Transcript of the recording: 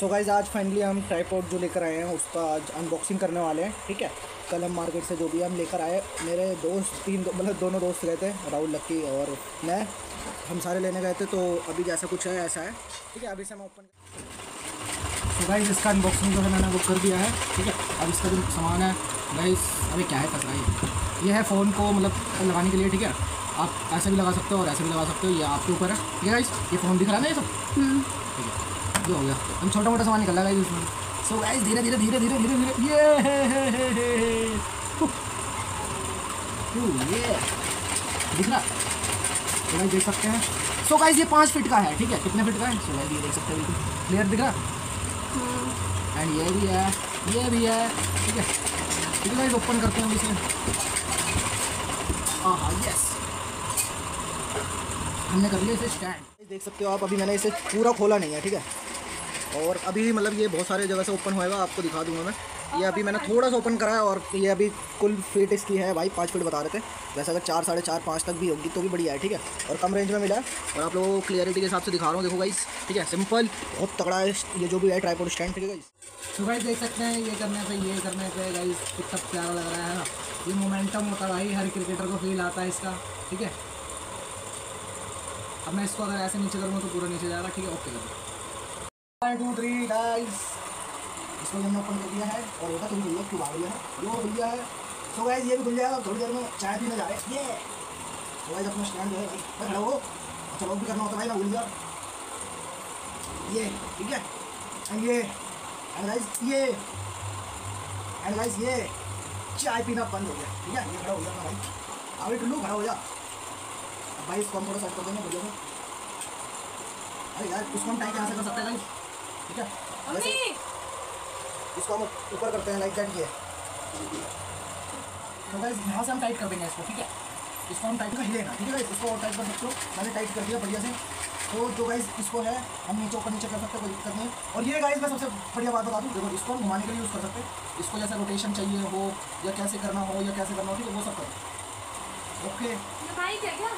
सो so guys आज finally हम ट्राईपोर्ट जो लेकर आए हैं उसका आज अनबॉक्सिंग करने वाले हैं ठीक है? कल हम मार्केट से जो भी हम लेकर आए मेरे दोस्त तीन दो, मतलब दोनों दोस्त गए थे राहुल लक्की और मैं। हम सारे लेने गए थे तो अभी जैसा कुछ है ऐसा है ठीक है? अभी से हम ओपन सो गाइज़ इसका अनबॉक्सिंग जो है मैंने बुक कर दिया है ठीक है? अब इसका जो सामान है गाइज़ अभी क्या है पता है? ये है फ़ोन को मतलब लगाने के लिए ठीक है? आप ऐसे भी लगा सकते हो और ऐसे भी लगा सकते हो ये आपके ऊपर है ठीक है गाइज़ ये फ़ोन दिख रहा है ना ये सब? ठीक है। ये हो गया। हम छोटा मोटा सामान निकल रहा है इसमें। सो गाइस धीरे धीरे धीरे धीरे धीरे धीरे। ये ये दिख रहा तो गाइस देख सकते हैं। सो गाइस ये पाँच फीट का है ठीक है? कितने फीट का है? सो गाइस ये देख सकते हैं बिल्कुल। क्लियर दिख रहा? एंड ये भी है ये भी है ठीक है? ठीक है गाइस ओपन करते हैं इसे। हाँ यस हमने कर लिया इसे स्टैंड देख सकते हो आप अभी मैंने इसे पूरा खोला नहीं है ठीक है? और अभी मतलब ये बहुत सारे जगह से ओपन होएगा, आपको दिखा दूँगा मैं। ये अभी मैंने थोड़ा सा ओपन करा है और ये अभी कुल फीट इसकी है भाई, पाँच फीट बता रहे थे। वैसे अगर चार, साढ़े चार, पाँच तक भी होगी तो भी बढ़िया है, ठीक है? और कम रेंज में मिला है। और आप लोगों को क्लियरिटी के हिसाब से दिखा रहा हूँ, देखो गाइस ठीक है? सिंपल बहुत तगड़ा है ये जो भी है ट्राईपोर्ड स्टैंड ठीक है गाइस तो भाई देख सकते हैं, ये करने पे, ये करने पे गाइस कितना प्यारा लग रहा है ना? ये मोमेंटम होता है भाई, हर क्रिकेटर को फील आता है इसका, ठीक है? अब मैं इसको अगर ऐसे नीचे करूँगा तो पूरा नीचे जा रहा ठीक है? ओके टू थ्री गाइस इसको हमने ओपन कर दिया है, और होगा तो भी भैया क्यों आ है? यो भैया है। सो गाइस ये भी खुल जाएगा, थोड़ी देर में चाय पीने जा रहे हैं। ये तो गाइस अपना स्टैंड है, भाई खड़ा हो। अच्छा लोग भी करना होता है भाई ना भूल गया। ये ठीक है? एंड ये एंड गाइस ये एंड गाइस ये चाय पीना बंद हो गया, ठीक है? ये खड़ा हो गया भाई। अभी टुल्लू खड़ा हो जा। भाई इसको हम थोड़ा सेट कर देंगे, बढ़िया अरे यार, उसको हम टाइट यहाँ से कर सकते हैं गाइस ठीक है? वैसे इसको हम ऊपर करते हैं लाइक दैट ये। तो गाइस यहाँ से हम टाइट कर देंगे इसको ठीक है? इसको हम टाइट कर हिलेगा ठीक है गाइस इसको और टाइट कर सकते हो। मैंने टाइट कर दिया बढ़िया से। तो जो गाइस इसको है हम नीचे ऊपर नीचे कर सकते हैं कोई दिक्कत नहीं। और ये गाइस मैं सबसे बढ़िया बात बता दूँ देखो इसको हम घुमाने के लिए यूज़ कर सकते हैं। इसको जैसे रोटेशन चाहिए हो या कैसे करना हो या कैसे करना हो ठीक है वो सब करो। ओके क्या?